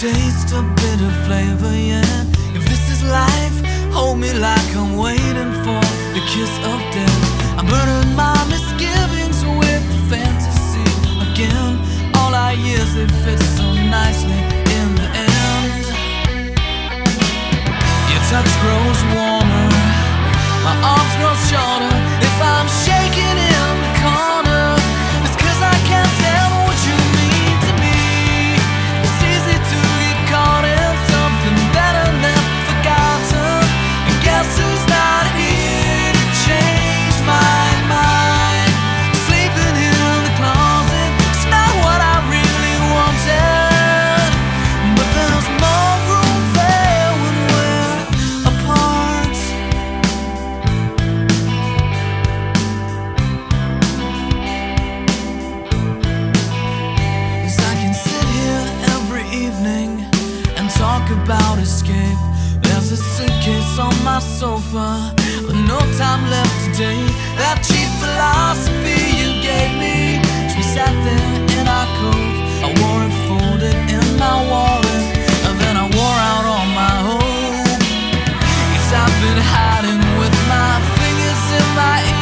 taste a bit of flavor, yeah. If this is life, hold me like I'm waiting for the kiss of death. I'm burning my misgivings with fantasy again. All our years they fit so nicely in the end. Your touch grows warmer, my arms grow shorter. My sofa, but no time left today. That cheap philosophy you gave me, as we sat there in our cove. I wore it folded in my wallet, and then I wore out all my hope. Cause I've been hiding with my fingers in my ears.